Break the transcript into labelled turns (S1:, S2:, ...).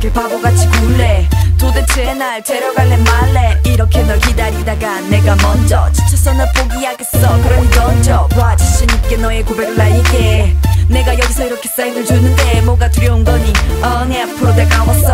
S1: 이렇게 바보같이 굴래 도대체 날 데려갈래 말래. 이렇게 널 기다리다가 내가 먼저 지쳐서 널 포기하겠어. 그러니 던져봐 자신있게 너의 고백을 나에게. 내가 여기서 이렇게 사인을 주는데 뭐가 두려운 거니? 어내 앞으로 다가왔어